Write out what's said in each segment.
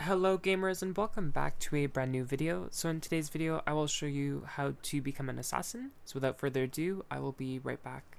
Hello gamers and welcome back to a brand new video. So in today's video I will show you how to become an assassin. So without further ado, I will be right back.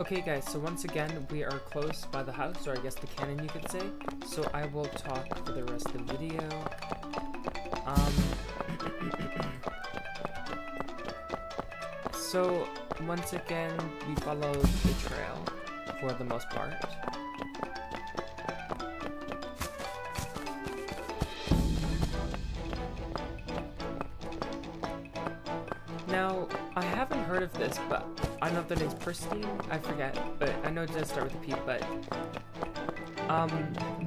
Okay guys, so once again, we are close by the house, or I guess the cannon you could say. So I will talk for the rest of the video. Um, so once again, we followed the trail for the most part. Now, I haven't heard of this, but I don't know if the name's Pristine, I forget, but I know it does start with a P, but um,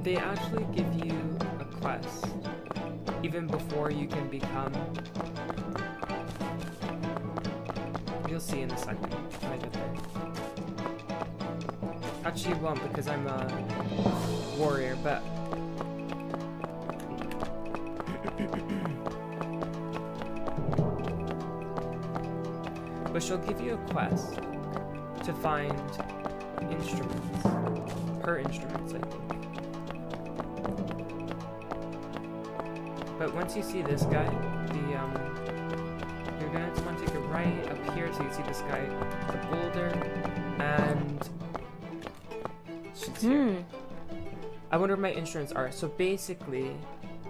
they actually give you a quest even before you can become You'll see in a second when I get there. Actually, you won't because I'm a warrior, but but she'll give you a quest to find instruments. Her instruments, I think. But once you see this guy, the um, you're gonna want to take a right up here so you see this guy, the boulder, and she's here. Hmm. I wonder what my instruments are. So basically,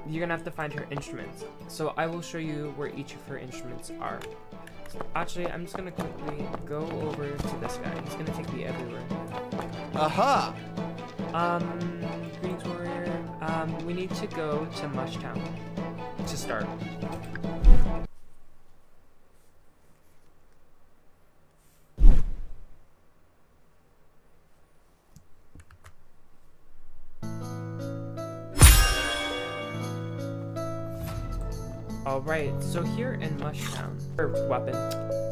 you're gonna have to find her instruments. So I will show you where each of her instruments are. Actually, I'm just gonna quickly go over to this guy. He's gonna take me everywhere. Aha! Um, Greens Warrior. Um, we need to go to Mushtown to start. Alright, so here in Mushtown, or weapon,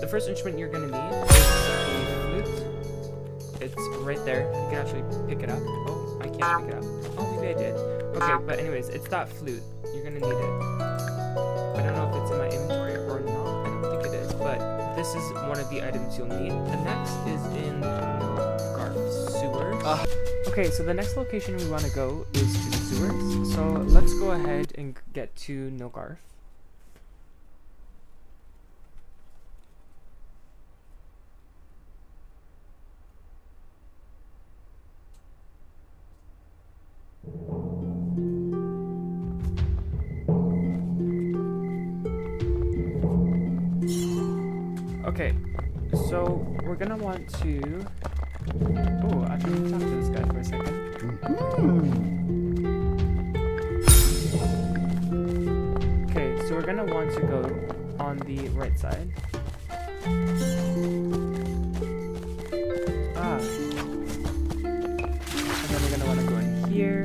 the first instrument you're gonna need is a flute. It's right there. You can actually pick it up. Oh, I can't pick it up. Oh, maybe I did. Okay, but anyways, it's that flute. You're gonna need it. I don't know if it's in my inventory or not. I don't think it is, but this is one of the items you'll need. The next is in Garth Sewers. Uh. Okay, so the next location we want to go is to the sewers. So let's go ahead and get to Nilgarth. Okay, so we're gonna want to. Oh, I can talk to this guy for a second. Okay, so we're gonna want to go on the right side. Ah. And then we're gonna want to go in here.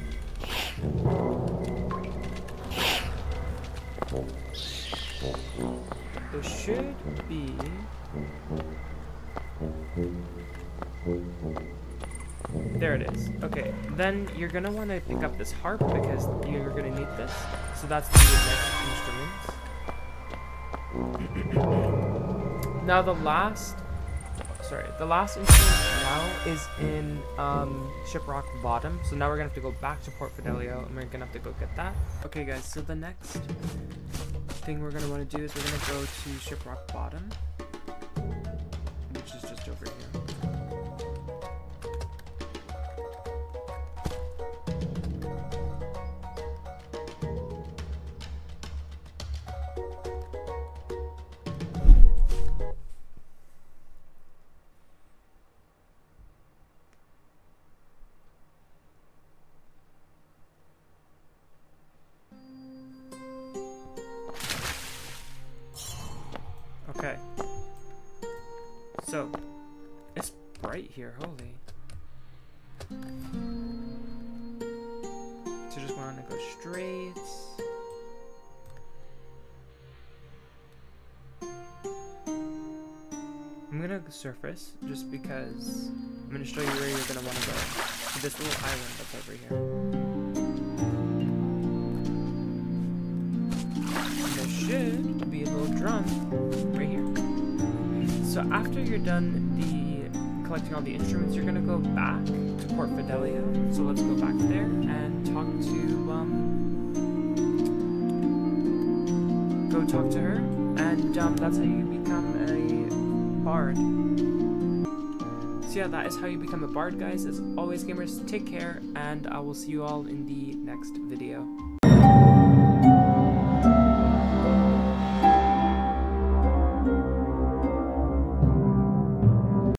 There should be. There it is. Okay, then you're gonna want to pick up this harp because you're gonna need this. So that's the next instrument. now the last, sorry, the last instrument now is in um, Shiprock Bottom. So now we're gonna have to go back to Port Fidelio and we're gonna have to go get that. Okay, guys. So the next thing we're gonna want to do is we're gonna go to Shiprock Bottom, bright here, holy. So just want to go straight. I'm gonna surface just because I'm gonna show you where you're gonna want to go. To this little island that's over here. And there should be a little drum right here. So after you're done the collecting all the instruments, you're gonna go back to Port Fidelio. So let's go back there and talk to um go talk to her, and um, that's how you become a bard. So yeah, that is how you become a bard, guys. As always, gamers, take care, and I will see you all in the next video.